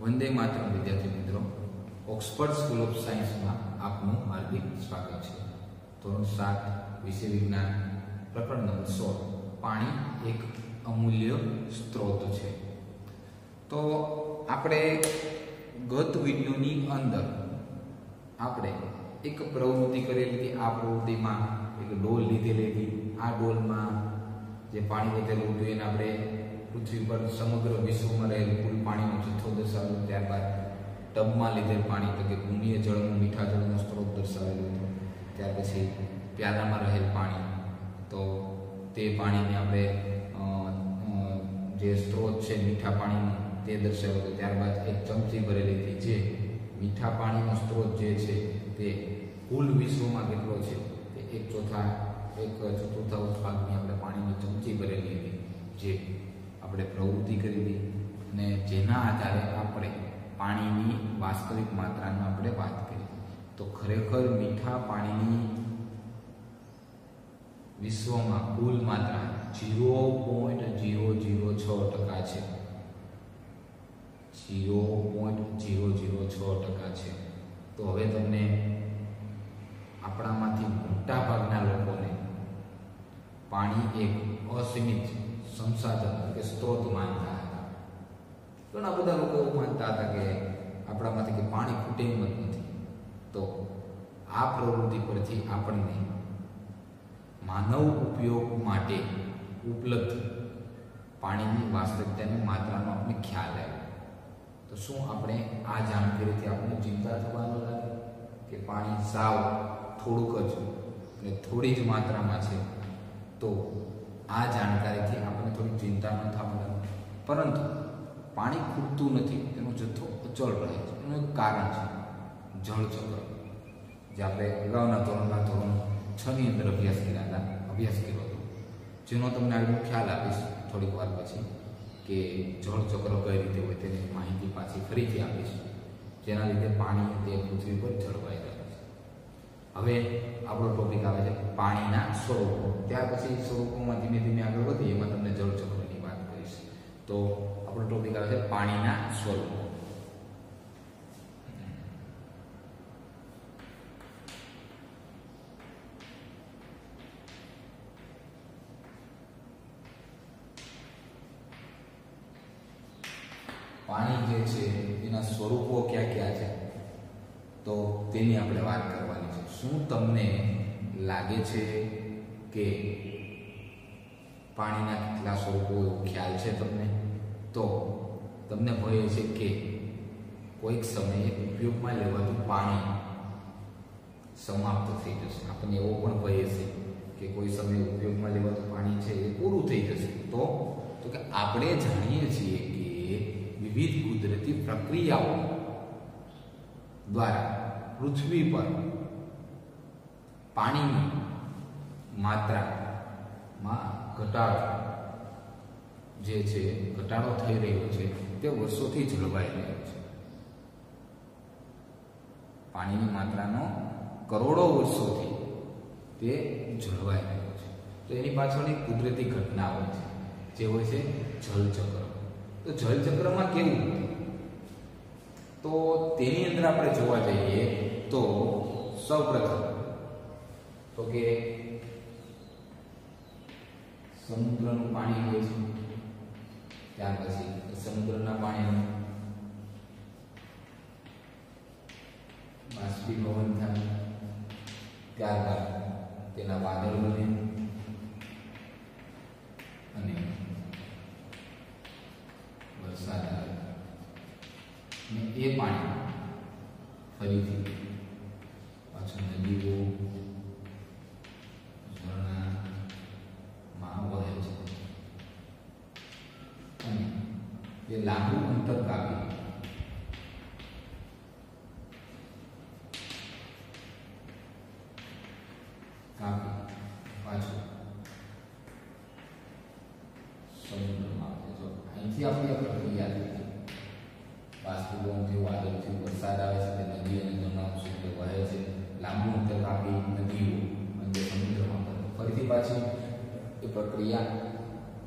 વંદે માતરમ, વિદ્યાર્થી મિત્રો. Oxford school of સાયન્સમાં આપનું હાર્દિક સ્વાગત છે. ધોરણ સાત, વિષય વિજ્ઞાન, પ્રકરણ નંબર સોળ. પાણી એક અમૂલ્ય સ્ત્રોત છે. તો આપણે ગત વિડીયોની અંદર આપણે એક પ્રવૃત્તિ કરેલી હતી આ પ્રવૃત્તિમાં. એક ડોલ લીધેલી હતી. આ ડોલમાં જે પાણી વધેલું હતું એને આપણે પૃથ્વી પર સમગ્ર વિશ્વમાં રહેલ કુલ પાણીનો જથ્થો દર્શાવ્યો ત્યારબાદ ટબમાં લીધેલ પાણી તો કે ભૂમિય જળનું મીઠા જળનો સ્ત્રોત દર્શાવેલો હતો. ત્યાર પછી પ્યાલામાં રહેલ પાણી. તો તે પાણીને આપણે જે સ્ત્રોત છે મીઠા પાણીનો તે દર્શાવ્યો હતો. ત્યારબાદ એક ચમચી ભરેલી હતી. જે મીઠા પાણીનો સ્ત્રોત જે છે તે કુલ વિશ્વમાં કેટલો છે? તે એક ચોથા, એક ચતુર્થાંશ ભાગની આપણે પાણીની ચમચી ભરેલી હતી. જે આપણે પ્રવૃત્તિ કરી અને જેના આધારે આપણે પાણીની વાસ્તવિક માત્રાનો આપણે વાત કરી તો ખરેખર મીઠા પાણીની વિશ્વમાં કુલ માત્રા જીરો પોઈન્ટ જીરો જીરો છ ટકા છે. જીરો પોઈન્ટ જીરો જીરો છ ટકા છે. તો હવે તમને આપણામાંથી મોટા ભાગના લોકોને પાણી એક અસીમિત સંસાધન, કે સ્ત્રોત માનતા હતા. ઘણા બધા લોકો એવું માનતા હતા કે આપણામાંથી કે પાણી ખૂટે એમ જ નથી. તો આ પ્રવૃત્તિ પરથી આપણને માનવ ઉપયોગ માટે ઉપલબ્ધ પાણીની વાસ્તવિકતાની માત્રાનો આપણે ખ્યાલ આવ્યો. તો શું આપણે આ જાણકારીથી આપણને ચિંતા થવાનું લાગે? કે પાણી સાવ થોડુંક જ અને થોડી જ માત્રામાં છે? તો આ જાણકારીથી આપણને થોડી ચિંતા ન થવા લાગે પરંતુ પાણી ખૂટતું નથી, એનો જથ્થો અચળ રહે છે. એનું એક કારણ છે જળચક્ર. જે આપણે અગાઉના ધોરણના ધોરણ છ ની અંદર અભ્યાસ કર્યા હતા અભ્યાસ કર્યો હતો. જેનો તમને આગળ ખ્યાલ આપીશ થોડીક વાર પછી કે જળચક્ર કઈ રીતે હોય તેની માહિતી પાછી ફરીથી આપીશ. જેના લીધે પાણી તે પૃથ્વી પર જળવાઈ રહે. હવે આપણો ટોપિક આવે છે પાણીના સ્વરૂપો. ત્યાર પછી સ્વરૂપોમાં ધીમે ધીમે આગળ વધીએ, એમાં તમને જળચક્રની વાત કરીશ. તો આપણો ટોપિક આવે છે પાણીના સ્વરૂપો પાણી જે છે એના સ્વરૂપો ક્યાં ક્યાં છે તો તેની આપણે વાત કરવાની છે શું તમને લાગે છે કે પાણીના કેટલા સ્વરૂપો એવો ખ્યાલ છે તમને? તો તમને ભય છે કે કોઈક સમયે ઉપયોગમાં લેવાતું પાણી સમાપ્ત થઈ જશે. આપણને એવો પણ ભય છે કે કોઈ સમયે ઉપયોગમાં લેવાતું પાણી છે એ પૂરું થઈ જશે. તો તો કે આપણે જાણીએ છીએ કે વિવિધ કુદરતી પ્રક્રિયાઓ દ્વારા પૃથ્વી પર પાણીની માત્રામાં ઘટાડો જે છે, ઘટાડો થઈ રહ્યો છે, તે વર્ષોથી જળવાઈ રહ્યો છે. પાણીની માત્રાનો કરોડો વર્ષોથી તે જળવાઈ રહ્યો છે. તો એની પાછળની કુદરતી ઘટના હોય છે, જે હોય છે જલચક્ર. તો જલચક્રમાં કેવું તો તેની અંદર આપણે જોવા જઈએ તો સૌપ્રથમ તો કે સમુદ્રનું પાણી હોય છે. ત્યાર પછી સમુદ્રના પાણીનું બાષ્પીભવન થાય. ત્યારબાદ તેના વાદળ બને. અને વરસાદ આવે. અને એ પાણી ફરીથી પાછું નદીઓ એ લાંબુ અંતર કાપી કાપી પાછું સમુદ્રમાં આવે છે જો અહીંથી આપણી આ પ્રક્રિયા થઈ છે બાષ્પીભવનથી વાદળથી વરસાદ આવે છે તે નદી અને ઝરણાઓ સુધી વહે છે લાંબુ અંતર કાપી નદીઓ અને સમુદ્રમાં પડે ફરીથી પાછી એ પ્રક્રિયા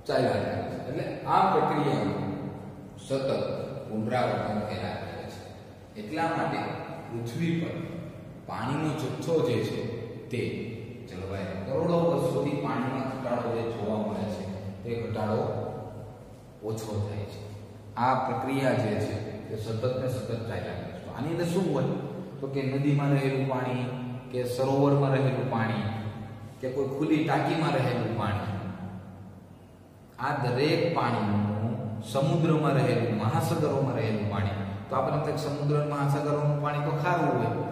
ચાલ્યા કરે છે એટલે આ પ્રક્રિયામાં સતત પુનરાવર્તન કર્યા કરે છે એટલા માટે પૃથ્વી પર પાણીનો જથ્થો જે છે તે જળવાય. કરોડો વર્ષોથી પાણીમાં ઘટાડો જે જોવા મળે છે, તે ઘટાડો ઓછો થાય છે. આ પ્રક્રિયા જે છે, તે સતત ને સતત ચાલ્યા કરે છે. આની અંદર શું હોય? તો કે નદીમાં રહેલું પાણી, કે સરોવરમાં રહેલું પાણી, કે કોઈ ખુલ્લી ટાંકીમાં રહેલું પાણી, આ દરેક પાણીનું સમુદ્રમાં રહેલું, મહાસાગરોમાં રહેલું પાણી. તો આપણે તો સમુદ્ર મહાસાગરોનું પાણી તો ખારું હોય.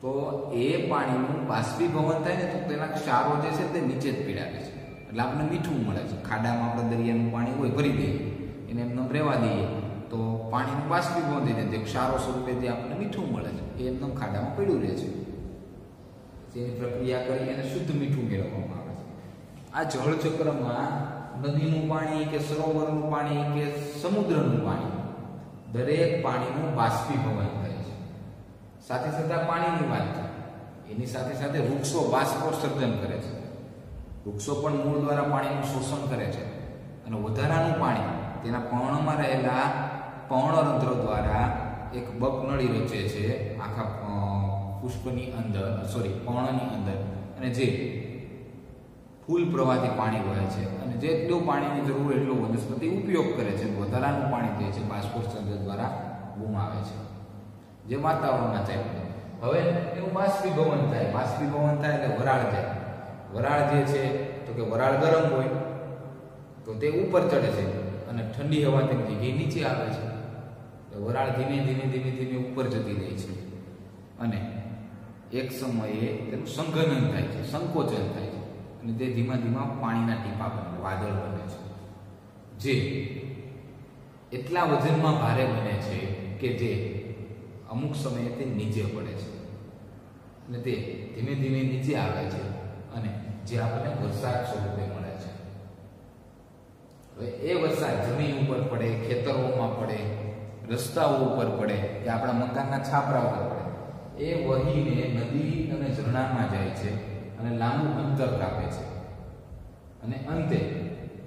તો એ પાણીનું બાષ્પીભવન થાય ને, તો તેના ક્ષારો જે છે તે નીચે જ પીડાવે છે. એટલે આપણને મીઠું મળે છે. ખાડામાં આપણે દરિયાનું પાણી હોય, ભરી દઈએ. એને એમને રહેવા દઈએ. તો પાણીનું બાષ્પીભવન થઈ જાય. ક્ષારો સ્વરૂપે જે આપણને મીઠું મળે છે, એ એમને ખાડામાં પડ્યું રહે છે. તેની પ્રક્રિયા કરી અને શુદ્ધ મીઠું મેળવવામાં આવે છે. આ જળચક્રમાં નદીનું પાણી કે સરોવરનું પાણી કે સમુદ્રનું પાણી, દરેક પાણીનું બાષ્પીભવન થાય છે. સાથે સાથે પાણીની વાત થાય એની સાથે સાથે વૃક્ષો બાષ્પોત્સર્જન કરે છે. વૃક્ષો પણ મૂળ દ્વારા પાણીનું શોષણ કરે છે. અને વધારાનું પાણી, તેના પર્ણમાં રહેલા પર્ણરંધ્રો દ્વારા એક બકનળી રચે છે. આખા પુષ્પની અંદર સોરી પર્ણની અંદર. અને જે ફૂલ પ્રવાહથી પાણી વહે છે. અને જેટલું પાણીની જરૂર એટલો વનસ્પતિ ઉપયોગ કરે છે. વધારાનું પાણી જે છે. બાષ્પોત્સર્જન દ્વારા ગુમાવે છે. જે વાતાવરણમાં જાય હવે એનું બાષ્પીભવન થાય. બાષ્પીભવન થાય એટલે વરાળ જાય. વરાળ જે છે, તો કે વરાળ ગરમ હોય, તો તે ઉપર ચડે છે અને ઠંડી હવા તેની જગ્યાએ નીચે આવે છે. વરાળ ધીમે ધીમે ધીમે ધીમે ઉપર જતી રહી છે. અને એક સમયે તેનું સંઘનન થાય છે. સંકોચન થાય છે. અને તે ધીમા ધીમા પાણીના ટીપા બને, વાદળ બને છે. જે એટલા વજનમાં ભારે બને છે કે જે અમુક સમયે તે નીચે પડે છે. અને તે ધીમે ધીમે નીચે આવે છે અને જે આપણને વરસાદ સ્વરૂપે મળે છે. હવે એ વરસાદ જમીન ઉપર પડે, ખેતરોમાં પડે, રસ્તાઓ ઉપર પડે કે આપણા મકાનના છાપરા ઉપર પડે, એ વહીને નદી અને ઝરણામાં જાય છે. અને લાંબુ અંતર કાપે છે. અને અંતે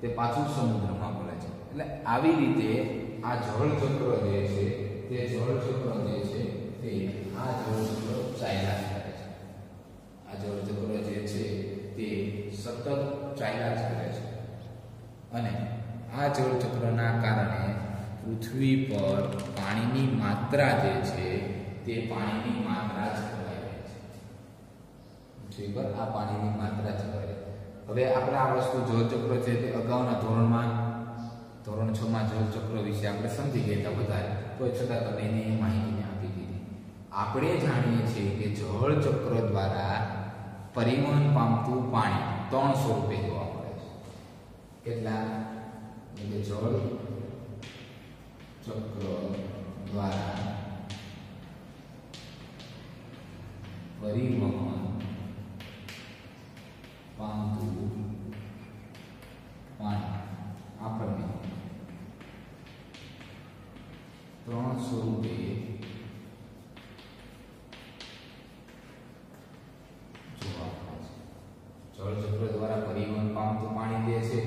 તે પાછું સમુદ્રમાં મળે છે. એટલે આવી રીતે આ જળચક્ર જે છે, તે જળચક્ર જે છે, તે આ જળચક્ર ચાલ્યા કરે છે. આ જળચક્ર જે છે, તે સતત ચાલ્યા જ કરે છે. અને આ જળચક્રના કારણે પૃથ્વી પર પાણીની માત્રા જે છે, તે પાણીની માત્રા છે પર આ પાણીની માત્રા જળવાઈ હવે આપણે આ વસ્તુ જળચક્ર છે તે અગાઉના ધોરણમાં, ધોરણ છ માં જળચક્ર વિશે આપણે સમજી ગયા હતા વધારે. તો છતાં તમે એની માહિતીને આપી દીધી. આપણે જાણીએ છીએ કે જળચક્ર દ્વારા પરિવહન પામતું પાણી ત્રણ સ્વરૂપે જોવા મળે છે. કેટલા? એટલે જળ ચક્ર દ્વારા પરિવહન પામતું પાણી આપણને ત્રણ સ્વરૂપે જળચક્ર દ્વારા પરિવહન પામતું પાણી જે છે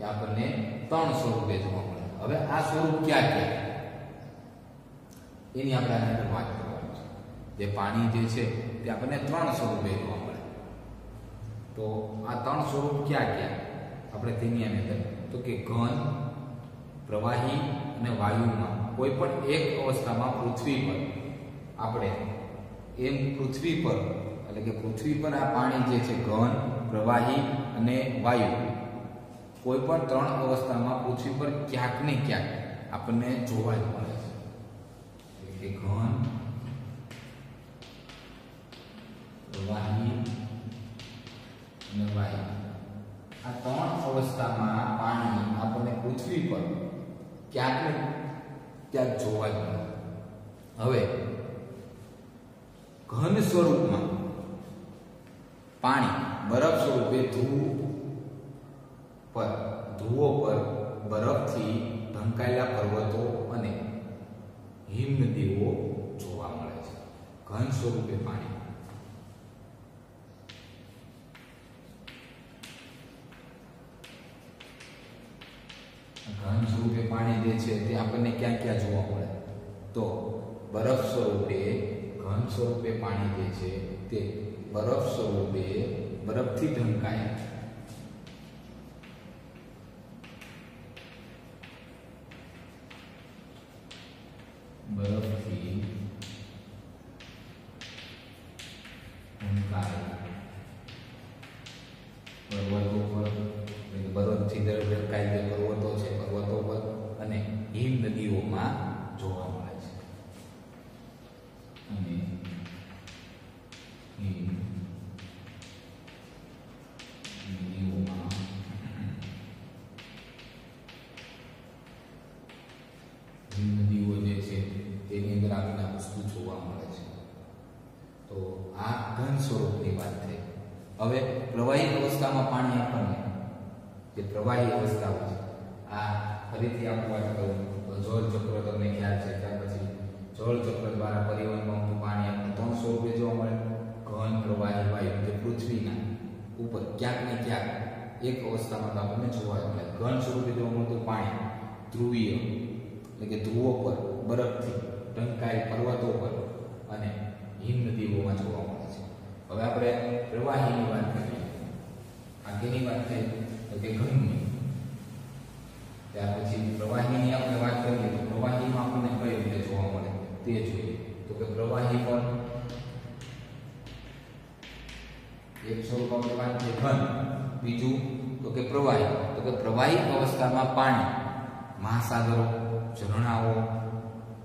એ આપણને ત્રણ સ્વરૂપે જોવા મળે. હવે આ સ્વરૂપ ક્યાં ક્યાં એની આપણે અંદર વાત કરવાની છે. જે પાણી જે છે તે આપણને ત્રણ સ્વરૂપે જોવા મળે. તો આ ત્રણ સ્વરૂપ ક્યાં ક્યાં? આપણે તેની અંદર તો કે ઘન, પ્રવાહી અને વાયુમાં. કોઈ પણ એક અવસ્થામાં પૃથ્વી પર. આપણે એમ પૃથ્વી પર, એટલે કે પૃથ્વી પર આ પાણી જે છે, ઘન, પ્રવાહી અને વાયુ. કોઈ પણ ત્રણ અવસ્થામાં પૃથ્વી પર ક્યાંક ને ક્યાંક આપણને જોવા જ મળે છે. કે ઘન, પ્રવાહી અને આ ત્રણ અવસ્થામાં પાણી આપણને પૃથ્વી પર ક્યાંક ને ક્યાંક જોવા જ હવે, ઘન સ્વરૂપમાં પાણી બરફ સ્વરૂપે ધૂ પર, ધુઓ પર બરફથી ઢંકાયેલા પર્વતો અને હિમનદીઓ જોવા મળે છે. ઘન સ્વરૂપે પાણી. ઘન સ્વરૂપે પાણી જે છે તે આપણને ક્યાં ક્યાં જોવા મળે? તો બરફ સ્વરૂપે ઘન સ્વરૂપે પાણી જે છે તે બરફ સ્વરૂપે બરફથી ઢંકાય. બરફથી જે પ્રવાહી અવસ્થા હોય છે. આ ફરીથી આપણે વાત તો જળ ચક્ર તમને ખ્યાલ છે. ત્યાર પછી જળ ચક્ર દ્વારા પરિવહનમાં પામતું પાણી આપણને ત્રણ સ્વરૂપે જોવા મળે. ઘન, પ્રવાહી, વાયુ જે પૃથ્વીના ઉપર ક્યાંક ને ક્યાંક એક અવસ્થામાં તો આપણને જોવા મળે. ઘન સ્વરૂપે જોવા મળતું પાણી, ધ્રુવીય એટલે કે ધ્રુવો પર, બરફથી ઢંકાય પર્વતો પર અને હિમ નદીઓમાં જોવા મળે છે. હવે આપણે પ્રવાહીની વાત કરીએ. આ કેની વાત થઈ તો કે ઘનની ત્યાર પછી પ્રવાહીની આપણે વાત કરીએ તો પ્રવાહીમાં આપણને કઈ રીતે જોવા મળે તે જોઈએ. તો કે પ્રવાહી પર એક સ્વરૂપ વાત કરીએ ઘન. બીજું તો કે પ્રવાહી. તો કે પ્રવાહી અવસ્થામાં પાણી. મહાસાગરો, ઝરણાઓ,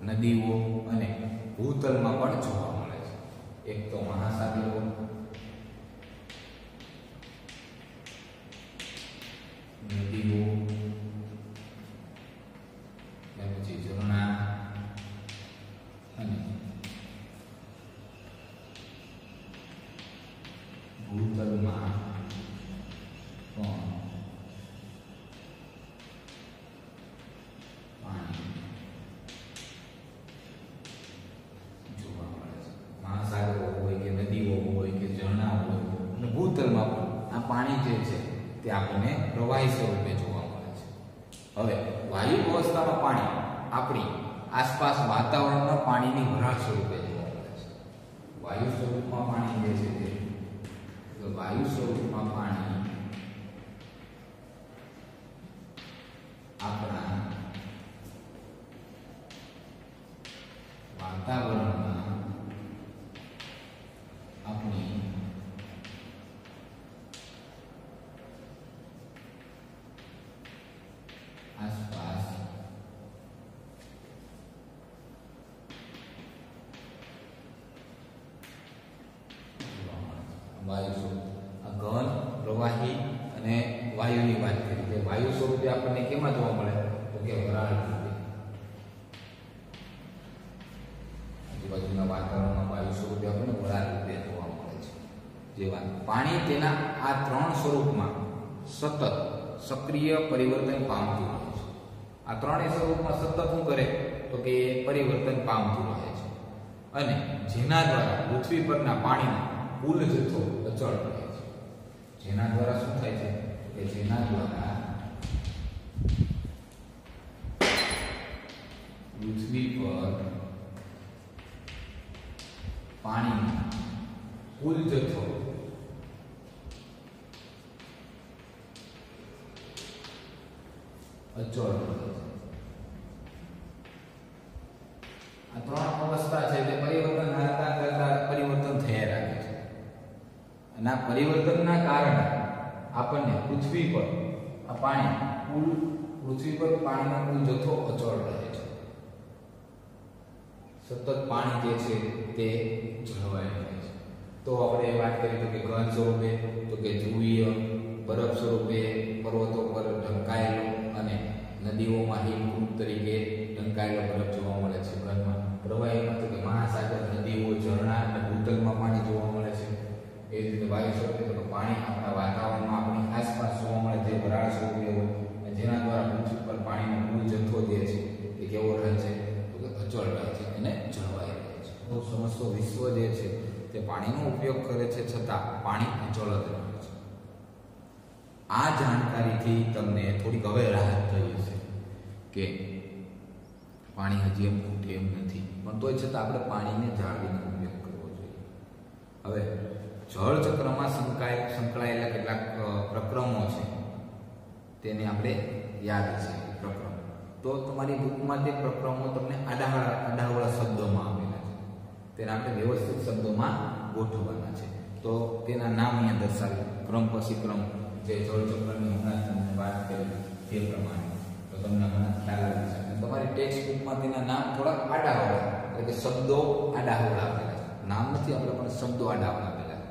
નદીઓ અને ભૂતલમાં પણ જોવા મળે છે. એક તો મહાસાગરો નદીઓ ત્યાર પછી ઝરણા અને ભૂતલમાં પણ પાણી જોવા મળે છે મહાસાગરો હોય કે નદીઓ હોય કે ઝરણા હોય અને ભૂતલમાં પણ આ પાણી જે છે તે આપણને પ્રવાહી સ્વરૂપે જોવા મળે છે. હવે, વાયુ અવસ્થામાં પાણી આપણી આસપાસ વાતાવરણમાં પાણીની વરાળ સ્વરૂપે જોવા મળે છે. વાયુ સ્વરૂપમાં પાણી જે છે તે વાયુ સ્વરૂપમાં પાણી આપણા વાતાવરણમાં આપણી આસપાસ વાયુ સ્વરૂપ આ ઘન, પ્રવાહી અને વાયુની વાત કરી. કે વાયુ સ્વરૂપે આપણને કેમાં જોવા મળે? તો કે વરાળ આજુબાજુના વાતાવરણમાં વાયુ સ્વરૂપે આપણને વરાળ રૂપે જોવા મળે છે. જે વાત પાણી તેના આ ત્રણ સ્વરૂપમાં સતત સક્રિય પરિવર્તન પામતું રહે છે. આ ત્રણેય સ્વરૂપમાં સતત શું કરે? તો કે પરિવર્તન પામતું રહે છે. અને જેના દ્વારા પૃથ્વી પરના પાણીનો કુલ જથ્થો અચળ રહે છે. જેના દ્વારા શું થાય છે? કે જેના દ્વારા પૃથ્વી પર પાણીનો કુલ જથ્થો અચળ રહે છે આ ત્રણ અવસ્થા છે તે પરિવર્તન કરતા કરતા પરિવર્તન થયા રાખે છે અને આ પરિવર્તનના કારણે આપણને પૃથ્વી પર, આ પાણી, કુલ પૃથ્વી પર પાણીનો કુલ જથ્થો અચળ રહે છે. સતત પાણી જે છે તે જળવાઈ રહે છે. તો આપણે વાત કરી તો કે ઘન સ્વરૂપે, તો કે ધ્રુવીય, બરફ સ્વરૂપે, પર્વતો પર ઢંકાયેલો અને નદીઓમાં હિમકૂપ તરીકે ઢંકાયેલો બરફ જોવા મળે છે ઘનમાં. પ્રવાહીમાં તો કે મહાસાગર, નદીઓ, ઝરણા અને ભૂતલમાં પાણી જોવા મળે છે એ જ રીતે વાયુ સ્વરૂપે તો કે પાણી આપણા વાતાવરણમાં આપણી આસપાસ જોવા મળે જે વરાળ સ્વરૂપે હોય અને જેના દ્વારા પૃથ્વી પર પાણીનો કુલ જથ્થો જે છે એ કેવો રહે છે તો કે અચળ રહે છે અને જળવાઈ રહે છે તો સમસ્ત વિશ્વ જે છે તે પાણીનો ઉપયોગ કરે છે છતાં પાણી અચળ જ રહે છે. આ જાણકારીથી તમને થોડીક હવે રાહત થઈ હશે કે પાણી હજી એમ ખૂટે એમ નથી. પણ તોય છતાં આપણે પાણીને જાળવીને ઉપયોગ કરવો જોઈએ. હવે જળ ચક્રમાં સંકળાય સંકળાયેલા કેટલાક પ્રક્રમો છે. તેને આપણે યાદ છે પ્રક્રમ. તો તમારી બુકમાં તે પ્રક્રમો તમને આડાવળા આડાવળા શબ્દોમાં છે તેને આપણે વ્યવસ્થિત શબ્દોમાં ગોઠવવાના છે. તો તેના નામ અહીંયા દર્શાવ્યું. ક્રમ પછી ક્રમ. જે જળચક્રની હમણાં તમને વાત કરી તે પ્રમાણે. તો તમને હમણાં ખ્યાલ આવી શકે તમારી ટેક્સ્ટ બુકમાં તેના નામ થોડાક હોય. એટલે કે શબ્દો આડાહળા આપેલા છે. નામ નથી આપણે પણ શબ્દો આડાહળા આપેલા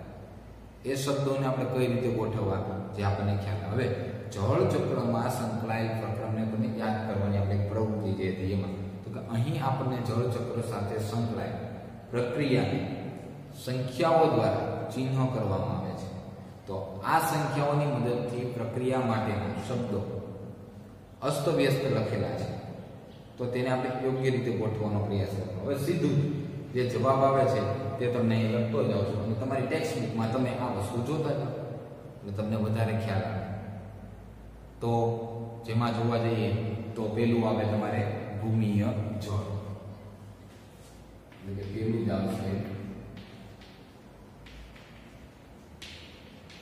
એ શબ્દોને આપણે કઈ રીતે ગોઠવવા? જે આપણને ખ્યાલ હવે, જળ ચક્રમાં સંકળાયેલ પ્રક્રમને તમે યાદ કરવાની આપણે પ્રવૃત્તિ જે હતી તો કે અહીં આપણને જળ ચક્ર સાથે સંકળાયેલ. પ્રક્રિયાને સંખ્યાઓ દ્વારા ચિહ્ન કરવામાં આવે છે. તો આ સંખ્યાઓની મદદથી પ્રક્રિયા માટેના શબ્દો અસ્તવ્યસ્ત લખેલા છે. તો તેને આપણે યોગ્ય રીતે ગોઠવવાનો પ્રયાસ કરવાનો. હવે સીધું જે જવાબ આવે છે તે તમને અહીં લખતો જાઓ છો. અને તમારી ટેક્સ્ટ બુકમાં તમે આ વસ્તુ જોતા જાઓ. એટલે તમને વધારે ખ્યાલ આવે. તો જેમાં જોવા જઈએ તો પેલું આવે તમારે ભૂમિય જળ. એટલે કે પેલું જ આવશે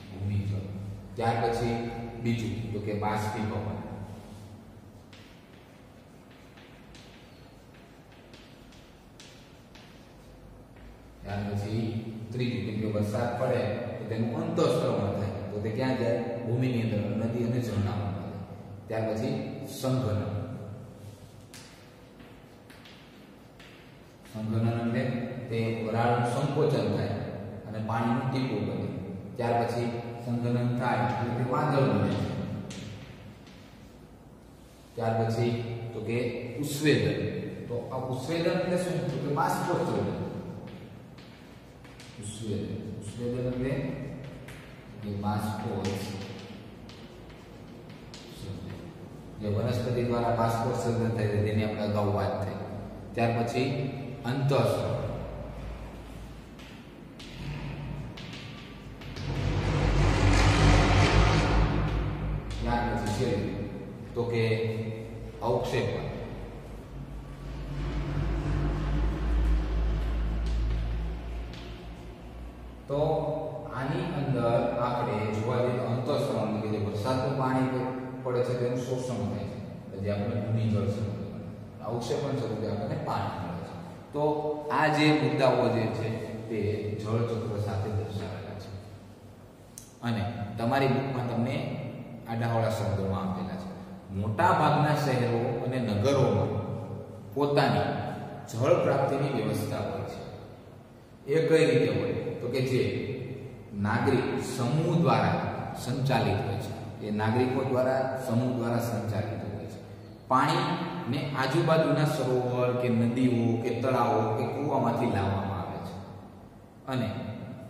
ભૂમિ જળ ત્યાર પછી બીજું તો કે બાષ્પીભવન ત્યાર પછી ત્રીજું કેમ કે વરસાદ પડે તો તેનું અંતઃસ્ત્રવણ થાય તો તે ક્યાં જાય ભૂમિની અંદર નદી અને ઝરણામાં જાય ત્યાર પછી સંઘનન સંઘનન એટલે તે વરાળનું સંકોચન થાય અને પાણીનું ટીપું બને. ત્યાર પછી સંઘનન થાય એટલે વાદળ બને ત્યાર પછી તો કે ઉસ્વેદન. તો આ ઉસ્વેદન એટલે શું? તો કે બાષ્પોત્સર્જન ઉસ્વેદન. ઉસ્વેદન એટલે કે બાષ્પોત્સર્જન જે વનસ્પતિ દ્વારા બાષ્પોત્સર્જન થાય છે, તેની આપણે અગાઉ વાત થઈ. ત્યાર પછી અંતઃસ્ત્રાવ યાદ નથી છે. તો કે અવક્ષેપણ તો આની અંદર આપણે જોવા જઈએ તો અંતઃસ્ત્રાવ કે જે વરસાદનું પાણી પડે છે, તેનું શોષણ થાય છે. જે આપણે ભૂમિજળ સ્વરૂપે અવક્ષેપણ સ્વરૂપે આપણને પાણી મળે તો આ જે મુદ્દાઓ જે છે તે જળચક્ર સાથે દર્શાવેલા છે. અને તમારી બુકમાં તમને આડાવાળા શબ્દોમાં આપેલા છે. મોટા ભાગના શહેરો અને નગરોમાં પોતાની જળ પ્રાપ્તિની વ્યવસ્થા હોય છે. એ કઈ રીતે હોય? તો કે જે નાગરિક સમૂહ દ્વારા સંચાલિત હોય છે. એ નાગરિકો દ્વારા, સમૂહ દ્વારા સંચાલિત હોય છે. પાણી ને આજુબાજુના સરોવર કે નદીઓ કે તળાવો કે કૂવામાંથી લાવવામાં આવે છે. અને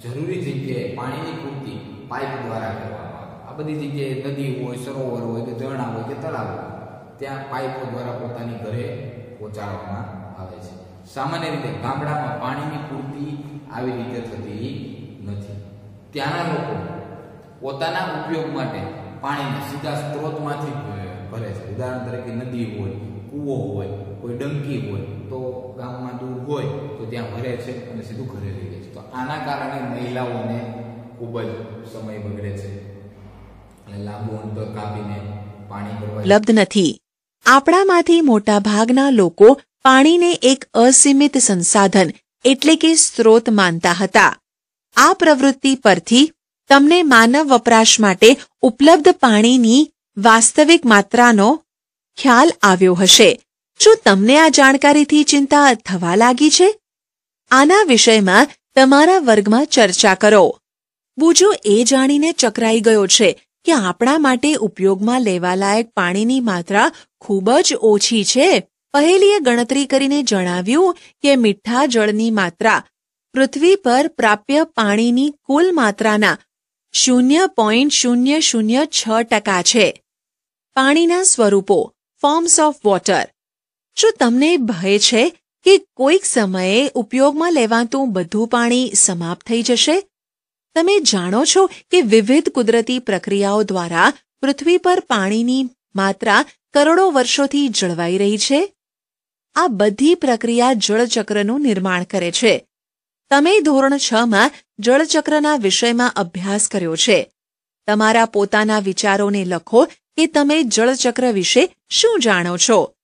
જરૂરી જગ્યાએ પાણીની પૂર્તિ પાઇપ દ્વારા કરવામાં આવે. આ બધી જગ્યાએ નદી હોય, સરોવર હોય કે ઝરણા હોય કે તળાવ હોય, ત્યાં પાઇપો દ્વારા પોતાની ઘરે પહોંચાડવામાં આવે છે. સામાન્ય રીતે ગામડામાં પાણીની પૂર્તિ આવી રીતે થતી નથી. ત્યાંના લોકો પોતાના ઉપયોગ માટે પાણીને સીધા સ્ત્રોતમાંથી ભરે છે. ઉદાહરણ તરીકે નદી હોય કૂવો હોય, કોઈ ડંકી હોય, તો ગામમાં દૂર હોય, તો ત્યાં ભરે છે અને સીધું ઘરે લઈ જાય છે. તો આના કારણે મહિલાઓને ખૂબ જ સમય બગડે છે. અને લાંબુ અંતર કાપીને પાણી ઉપલબ્ધ નથી. આપણામાંથી મોટા ભાગના લોકો પાણીને એક અસીમિત સંસાધન એટલે કે સ્ત્રોત માનતા હતા. આ પ્રવૃત્તિ પરથી તમને માનવ વપરાશ માટે ઉપલબ્ધ પાણીની વાસ્તવિક માત્રાનો ખ્યાલ આવ્યો હશે. શું તમને આ જાણકારીથી ચિંતા થવા લાગી છે? આના વિષયમાં તમારા વર્ગમાં ચર્ચા કરો. બુજો એ જાણીને ચકરાઈ ગયો છે કે આપણા માટે ઉપયોગમાં લેવાલાયક પાણીની માત્રા ખૂબ જ ઓછી છે. પહેલીએ ગણતરી કરીને જણાવ્યું કે મીઠા જળની માત્રા પૃથ્વી પર પ્રાપ્ય પાણીની કુલ માત્રાના શૂન્ય પોઈન્ટ શૂન્ય શૂન્ય છ ટકા છે. પાણીના સ્વરૂપો ફોર્મ્સ ઓફ વોટર શું તમને ભય છે કે કોઈક સમયે ઉપયોગમાં લેવાતું બધું પાણી સમાપ્ત થઈ જશે? તમે જાણો છો કે વિવિધ કુદરતી પ્રક્રિયાઓ દ્વારા પૃથ્વી પર પાણીની માત્રા કરોડો વર્ષોથી જળવાઈ રહી છે? આ બધી પ્રક્રિયા જળચક્રનું નિર્માણ કરે છે. તમે ધોરણ છ માં જળચક્રના વિષયમાં અભ્યાસ કર્યો છે. તમારા પોતાના વિચારોને લખો કે તમે જળચક્ર વિશે શું જાણો છો?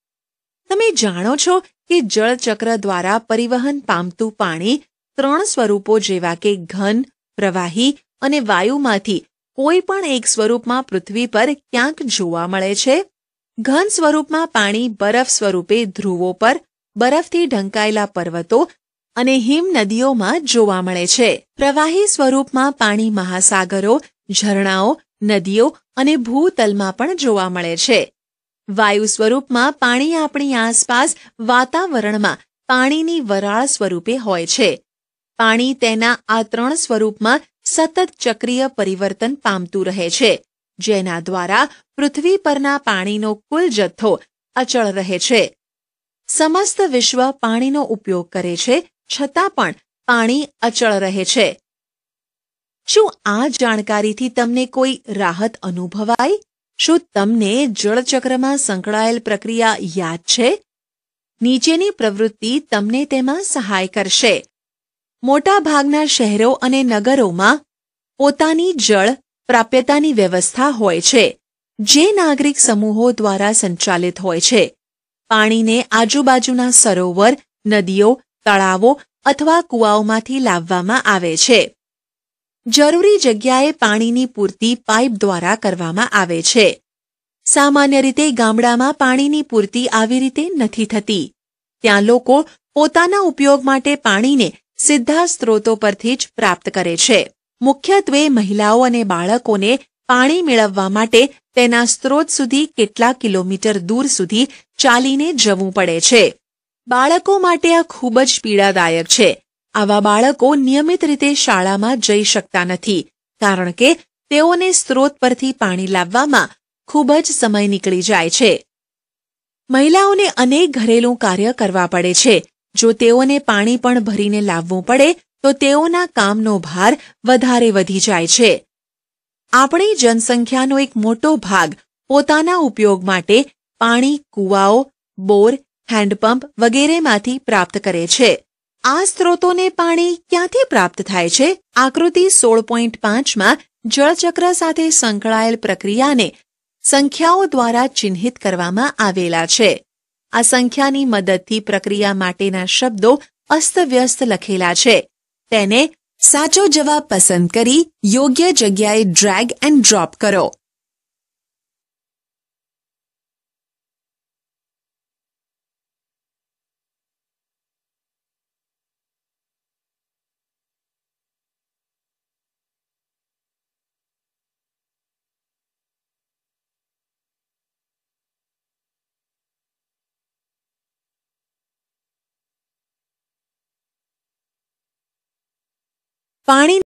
તમે જાણો છો કે જળચક્ર દ્વારા પરિવહન પામતું પાણી ત્રણ સ્વરૂપો જેવા કે ઘન, પ્રવાહી અને વાયુમાંથી કોઈ પણ એક સ્વરૂપમાં પૃથ્વી પર ક્યાંક જોવા મળે છે. ઘન સ્વરૂપમાં પાણી બરફ સ્વરૂપે ધ્રુવો પર, બરફથી ઢંકાયેલા પર્વતો અને હિમ નદીઓમાં જોવા મળે છે. પ્રવાહી સ્વરૂપમાં પાણી મહાસાગરો, ઝરણાઓ, નદીઓ અને ભૂતલમાં પણ જોવા મળે છે. વાયુ સ્વરૂપમાં પાણી આપણી આસપાસ વાતાવરણમાં પાણીની વરાળ સ્વરૂપે હોય છે. પાણી તેના આ ત્રણ સ્વરૂપમાં સતત ચક્રીય પરિવર્તન પામતું રહે છે, જેના દ્વારા પૃથ્વી પરના પાણીનો કુલ જથ્થો અચળ રહે છે. સમસ્ત વિશ્વ પાણીનો ઉપયોગ કરે છે, છતાં પણ પાણી અચળ રહે છે. શું આ જાણકારીથી તમને કોઈ રાહત અનુભવાય શું તમને જળચક્રમાં સંકળાયેલ પ્રક્રિયા યાદ છે? નીચેની પ્રવૃત્તિ તમને તેમાં સહાય કરશે. મોટાભાગના શહેરો અને નગરોમાં પોતાની જળ પ્રાપ્યતાની વ્યવસ્થા હોય છે, જે નાગરિક સમૂહો દ્વારા સંચાલિત હોય છે. પાણીને આજુબાજુના સરોવર, નદીઓ, તળાવો અથવા કૂવાઓમાંથી લાવવામાં આવે છે. જરૂરી જગ્યાએ પાણીની પૂર્તિ પાઇપ દ્વારા કરવામાં આવે છે. સામાન્ય રીતે ગામડામાં પાણીની પૂર્તિ આવી રીતે નથી થતી. ત્યાં લોકો પોતાના ઉપયોગ માટે પાણીને સીધા સ્ત્રોતો પરથી જ પ્રાપ્ત કરે છે. મુખ્યત્વે મહિલાઓ અને બાળકોને પાણી મેળવવા માટે તેના સ્ત્રોત સુધી કેટલા કિલોમીટર દૂર સુધી ચાલીને જવું પડે છે. બાળકો માટે આ ખૂબ જ પીડાદાયક છે. આવા બાળકો નિયમિત રીતે શાળામાં જઈ શકતા નથી, કારણ કે તેઓને સ્ત્રોત પરથી પાણી લાવવામાં ખૂબ જ સમય નીકળી જાય છે. મહિલાઓને અનેક ઘરેલું કાર્ય કરવા પડે છે. જો તેઓને પાણી પણ ભરીને લાવવું પડે, તો તેઓના કામનો ભાર વધારે વધી જાય છે. આપણી જનસંખ્યાનો એક મોટો ભાગ પોતાના ઉપયોગ માટે પાણી, કૂવાઓ, બોર, હેન્ડપંપ વગેરેમાંથી પ્રાપ્ત કરે છે. આ સ્ત્રોતોને પાણી ક્યાંથી પ્રાપ્ત થાય છે? આકૃતિ સોળ પોઈન્ટ પાંચમાં જળચક્ર સાથે સંકળાયેલ પ્રક્રિયાને સંખ્યાઓ દ્વારા ચિહ્નિત કરવામાં આવેલા છે. આ સંખ્યાની મદદથી પ્રક્રિયા માટેના શબ્દો અસ્તવ્યસ્ત લખેલા છે. તેને સાચો જવાબ પસંદ કરી યોગ્ય જગ્યાએ ડ્રેગ એન્ડ ડ્રોપ કરો. પાણી